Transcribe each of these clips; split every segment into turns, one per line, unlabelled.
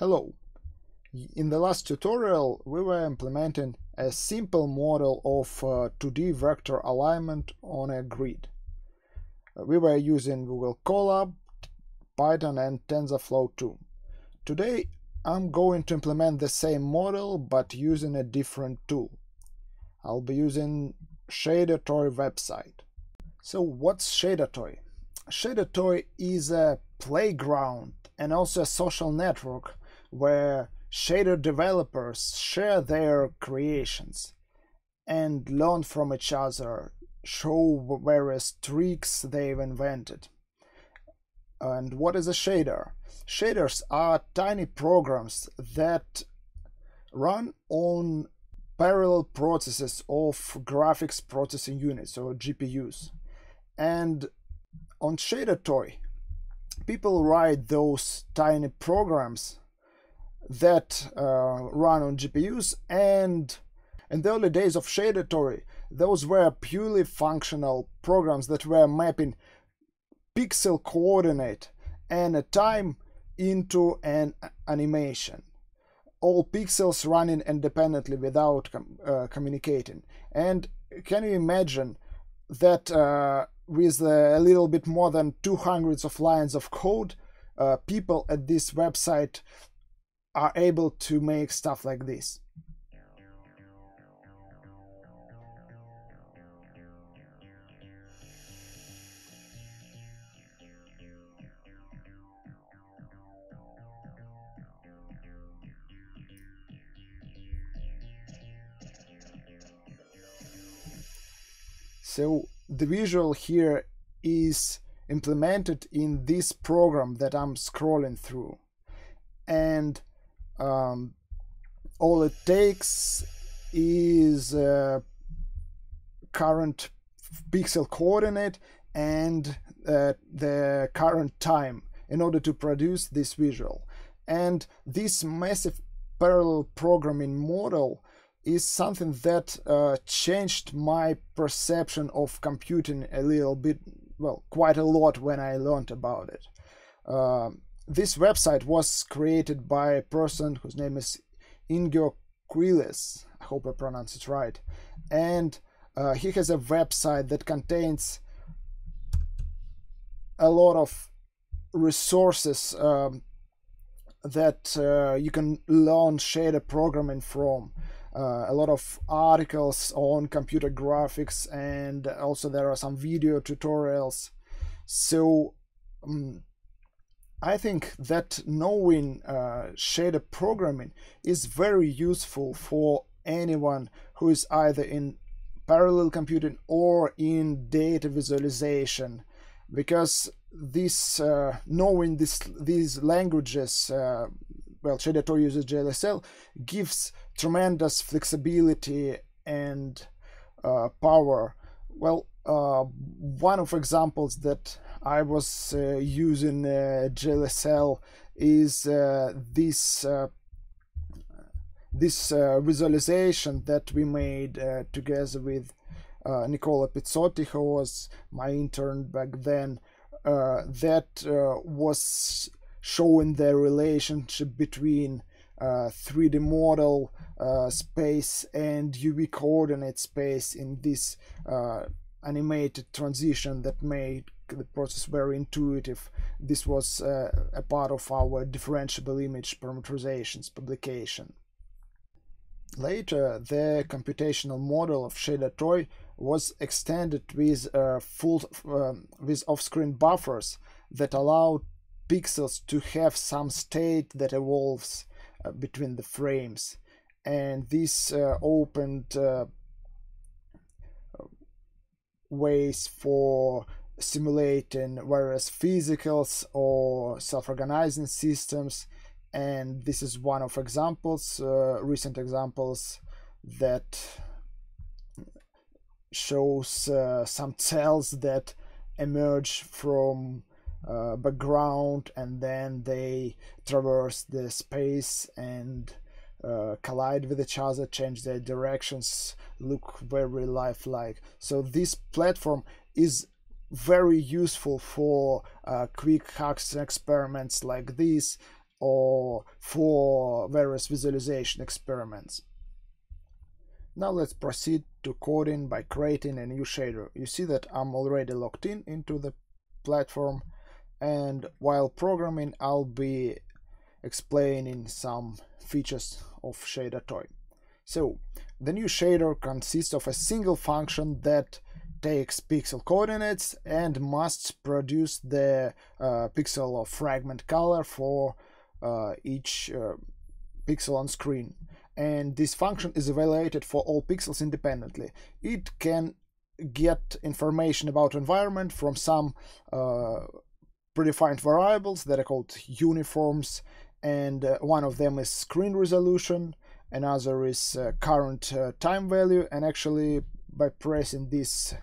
Hello! In the last tutorial we were implementing a simple model of uh, 2D vector alignment on a grid. Uh, we were using Google Colab, Python and TensorFlow 2. Today I'm going to implement the same model but using a different tool. I'll be using ShaderToy website. So what's ShaderToy? ShaderToy is a playground and also a social network where shader developers share their creations and learn from each other, show various tricks they've invented. And what is a shader? Shaders are tiny programs that run on parallel processes of graphics processing units or GPUs. And on ShaderToy, people write those tiny programs that uh, run on GPUs and in the early days of ShaderToy those were purely functional programs that were mapping pixel coordinate and a time into an animation. All pixels running independently without com uh, communicating. And can you imagine that uh, with a little bit more than 200 of lines of code uh, people at this website are able to make stuff like this. So the visual here is implemented in this program that I'm scrolling through. And um, all it takes is current pixel coordinate and uh, the current time in order to produce this visual. And this massive parallel programming model is something that uh, changed my perception of computing a little bit, well, quite a lot when I learned about it. Uh, this website was created by a person whose name is Inigo Quilez. I hope I pronounce it right. And uh, he has a website that contains a lot of resources um, that uh, you can learn shader programming from. Uh, a lot of articles on computer graphics and also there are some video tutorials. So um, I think that knowing uh, shader programming is very useful for anyone who is either in parallel computing or in data visualization. Because this uh, knowing this these languages uh, well ShaderToy uses GLSL gives tremendous flexibility and uh, power. Well uh, one of examples that I was uh, using uh, is uh, this this visualization that we made together with uh, Nicola Pezzotti, who was my intern back then, uh, that uh, was showing the relationship between 3D model space and UV coordinate space in this animated transition that made the process very intuitive. This was uh, a part of our differentiable image parameterizations publication. Later, the computational model of Shader Toy was extended with uh, full um, with off-screen buffers that allow pixels to have some state that evolves uh, between the frames, and this uh, opened uh, ways for simulating various physicals or self-organizing systems. And this is one of examples uh, recent examples that shows uh, some cells that emerge from uh, background and then they traverse the space and uh, collide with each other, change their directions, look very lifelike. So this platform is very useful for uh, quick hacks and experiments like this or for various visualization experiments. Now let's proceed to coding by creating a new shader. You see that I'm already logged in into the platform and while programming I'll be explaining some features of shader toy. So the new shader consists of a single function that takes pixel coordinates and must produce the uh, pixel or fragment color for uh, each uh, pixel on screen. And this function is evaluated for all pixels independently. It can get information about environment from some uh, predefined variables that are called uniforms and uh, one of them is screen resolution another is uh, current uh, time value and actually by pressing this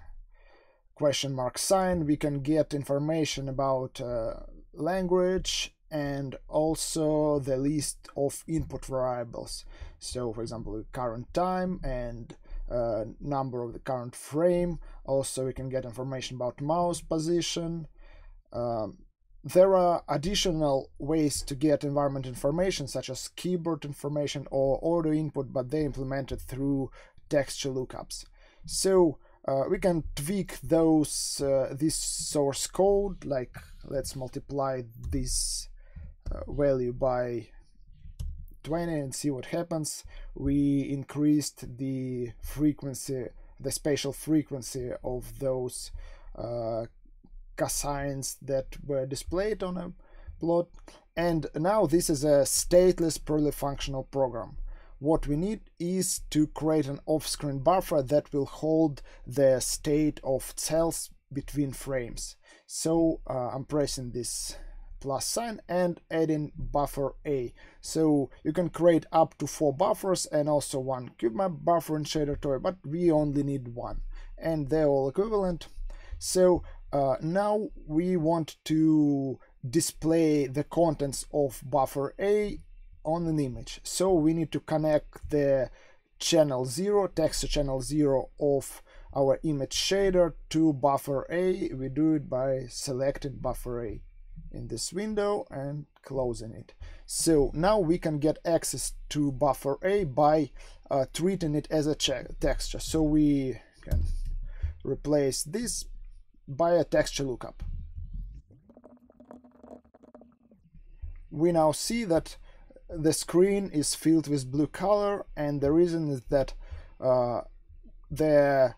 question mark sign we can get information about uh, language and also the list of input variables. So for example current time and uh, number of the current frame. Also we can get information about mouse position um, there are additional ways to get environment information such as keyboard information or audio input but they implemented through texture lookups. So uh, we can tweak those uh, this source code like let's multiply this uh, value by 20 and see what happens. We increased the frequency the spatial frequency of those uh, cosines that were displayed on a plot. And now this is a stateless purely functional program. What we need is to create an off-screen buffer that will hold the state of cells between frames. So uh, I'm pressing this plus sign and adding buffer A. So you can create up to four buffers and also one cube buffer in shader toy but we only need one. And they're all equivalent. So uh, now we want to display the contents of buffer A on an image. So we need to connect the channel 0, texture channel 0 of our image shader to buffer A. We do it by selecting buffer A in this window and closing it. So now we can get access to buffer A by uh, treating it as a texture. So we can replace this by a texture lookup. We now see that the screen is filled with blue color and the reason is that uh, the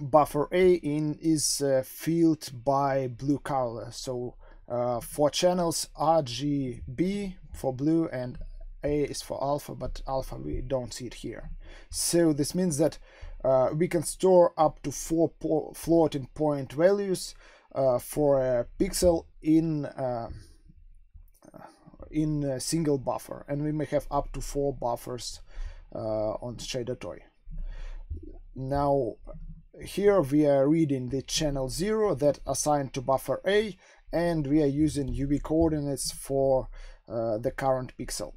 buffer A in is uh, filled by blue color. So uh, for channels RGB for blue and A is for alpha, but alpha we don't see it here. So this means that uh, we can store up to four po floating point values uh, for a pixel in uh, in a single buffer. And we may have up to four buffers uh, on shader toy. Now here we are reading the channel 0 that assigned to buffer A and we are using UV coordinates for uh, the current pixel.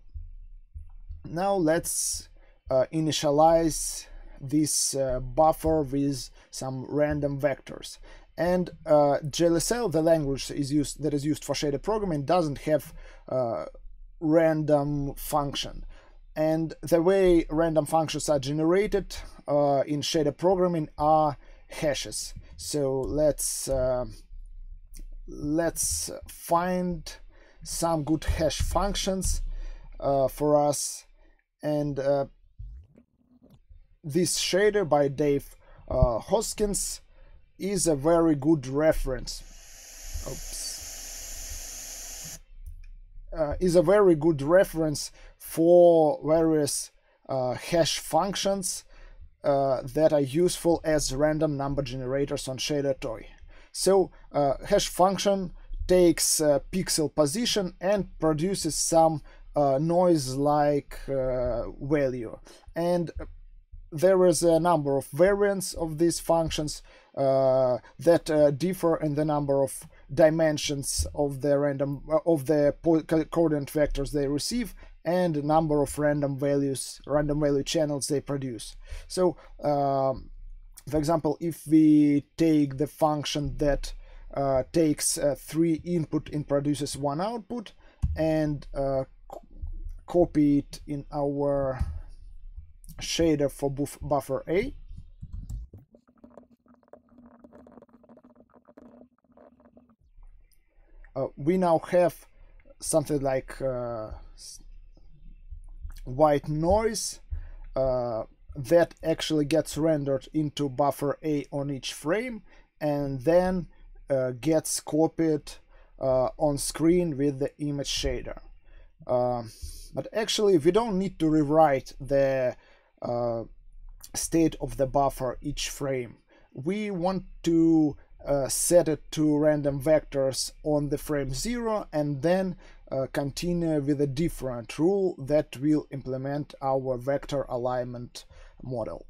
Now let's uh, initialize this uh, buffer with some random vectors. And uh, GLSL, the language is used that is used for shader programming, doesn't have uh, random function. And the way random functions are generated uh, in shader programming are hashes. So let's uh, let's find some good hash functions uh, for us and this shader by Dave uh, Hoskins is a very good reference. Oops. Uh, is a very good reference for various uh, hash functions uh, that are useful as random number generators on shader toy. So uh, hash function takes uh, pixel position and produces some noise like value and there is a number of variants of these functions uh, that uh, differ in the number of dimensions of the random uh, of the coordinate vectors they receive and the number of random values random value channels they produce. So um, for example if we take the function that uh, takes uh, three input and produces one output and uh, copy it in our shader for buff buffer A. Uh, we now have something like uh, white noise uh, that actually gets rendered into buffer A on each frame and then uh, gets copied uh, on screen with the image shader. Uh, but actually we don't need to rewrite the uh, state of the buffer each frame. We want to uh, set it to random vectors on the frame 0 and then uh, continue with a different rule that will implement our vector alignment model.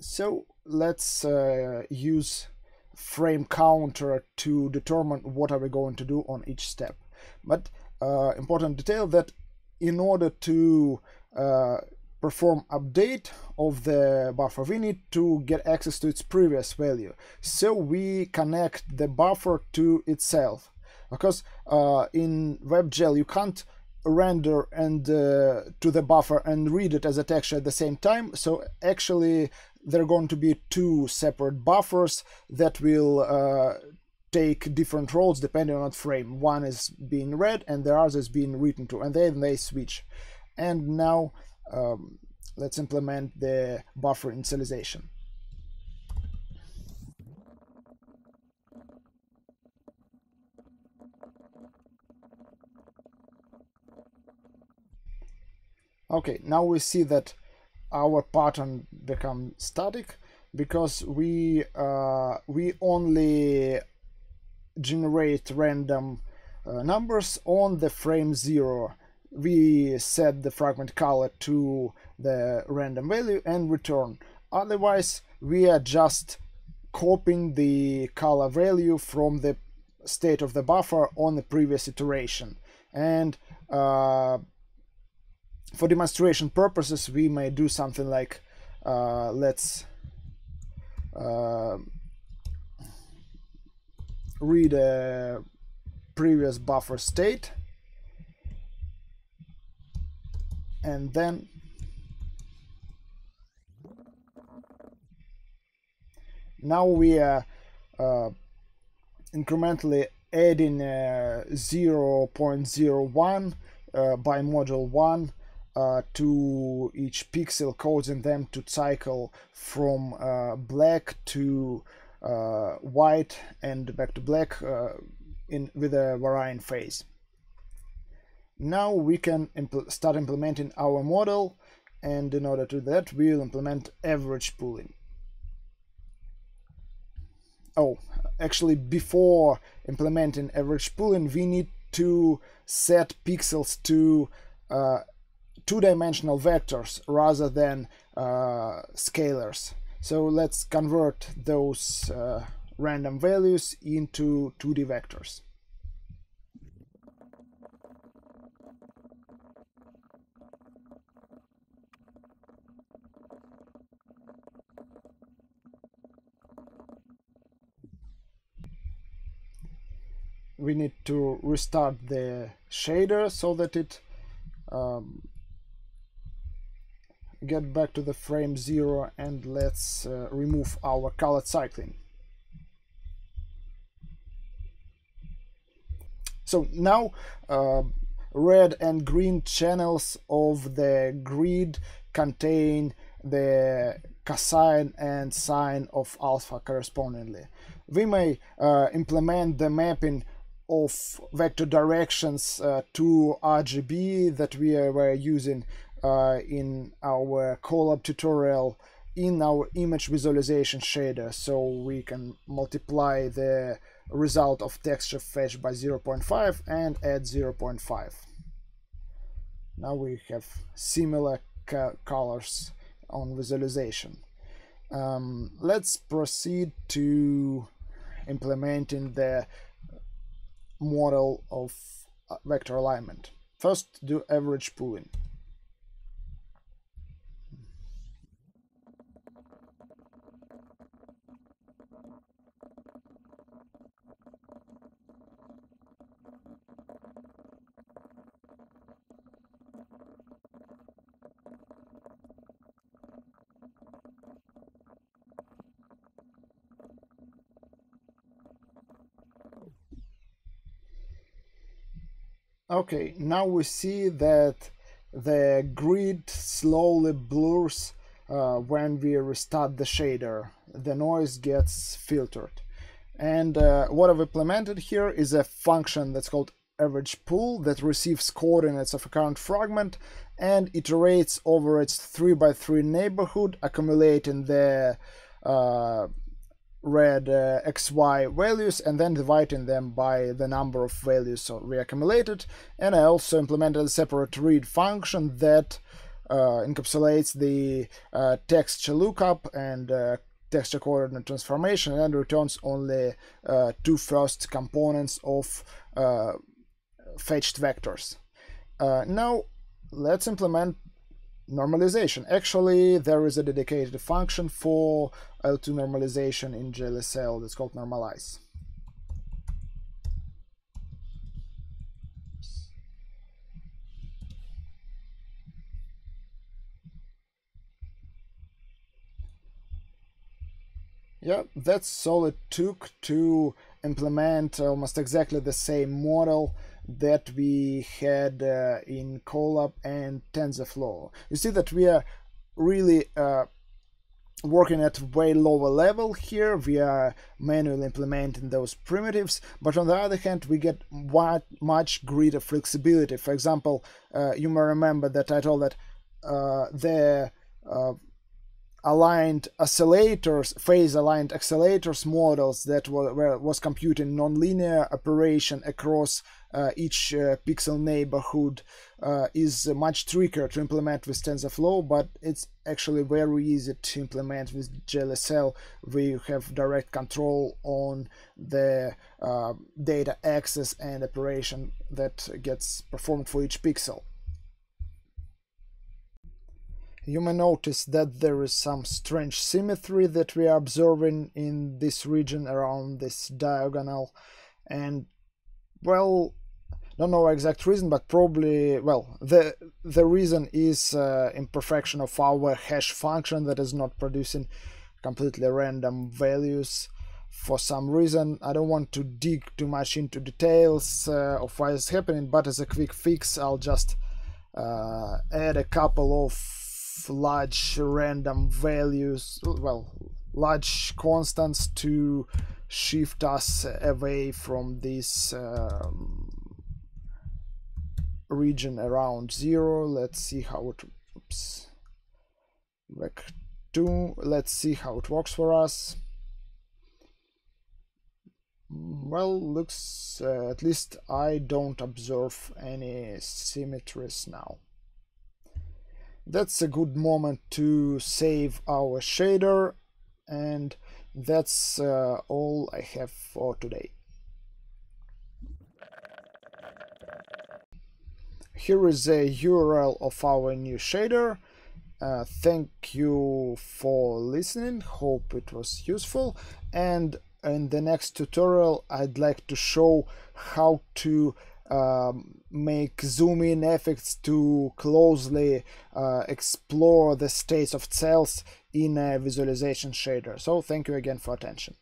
So let's uh, use frame counter to determine what are we going to do on each step. But uh, important detail that in order to uh, perform update of the buffer. We need to get access to its previous value so we connect the buffer to itself. Because uh, in WebGL you can't render and uh, to the buffer and read it as a texture at the same time. So actually there are going to be two separate buffers that will uh, take different roles depending on frame. One is being read and the other is being written to and then they switch. And now um, let's implement the buffer initialization Okay, now we see that our pattern become static because we uh, we only generate random uh, numbers on the frame zero. We set the fragment color to the random value and return. Otherwise, we are just copying the color value from the state of the buffer on the previous iteration. And uh, for demonstration purposes, we may do something like uh, let's uh, read a previous buffer state and then now we are uh, incrementally adding uh, 0.01 uh, by module 1 uh, to each pixel causing them to cycle from uh, black to uh, white and back to black in with a varying phase. Now we can impl start implementing our model and in order to that we'll implement average pooling. Oh, actually before implementing average pooling we need to set pixels to uh, two-dimensional vectors rather than uh, scalars. So let's convert those uh, random values into 2D vectors. We need to restart the shader so that it um, get back to the frame 0 and let's uh, remove our colored cycling. So now uh, red and green channels of the grid contain the cosine and sine of alpha correspondingly. We may uh, implement the mapping of vector directions uh, to RGB that we were using uh, in our Colab tutorial in our image visualization shader. So we can multiply the result of texture fetch by 0.5 and add 0.5 now we have similar colors on visualization. Um, let's proceed to implementing the model of uh, vector alignment. First do average pooling Okay, now we see that the grid slowly blurs uh, when we restart the shader. The noise gets filtered. And uh, what I've implemented here is a function that's called average pool that receives coordinates of a current fragment and iterates over its 3 by 3 neighborhood, accumulating the uh, red uh, xy values and then dividing them by the number of values reaccumulated. And I also implemented a separate read function that uh, encapsulates the uh, texture lookup and uh, texture coordinate transformation and returns only uh, two first components of uh, fetched vectors. Uh, now let's implement normalization. Actually, there is a dedicated function for L2 normalization in GLSL that's called normalize. Yeah, that's all it took to implement uh, almost exactly the same model that we had uh, in Colab and TensorFlow. You see that we are really uh, working at way lower level here we are manually implementing those primitives but on the other hand we get much greater flexibility for example uh, you may remember that i told that uh, the uh, aligned oscillators, phase aligned oscillators models that were, was computing nonlinear operation across uh, each uh, pixel neighborhood uh, is much trickier to implement with TensorFlow, but it's actually very easy to implement with GLSL. We have direct control on the uh, data access and operation that gets performed for each pixel you may notice that there is some strange symmetry that we are observing in this region around this diagonal and well don't know exact reason but probably well the the reason is uh, imperfection of our hash function that is not producing completely random values. For some reason i don't want to dig too much into details uh, of why it's happening but as a quick fix i'll just uh, add a couple of large random values, well, large constants to shift us away from this um, region around zero. Let's see how it, oops, back two. Let's see how it works for us. Well, looks, uh, at least I don't observe any symmetries now that's a good moment to save our shader and that's uh, all I have for today. Here is a URL of our new shader. Uh, thank you for listening, hope it was useful and in the next tutorial I'd like to show how to um, make zoom in effects to closely uh, explore the states of cells in a visualization shader. So thank you again for attention.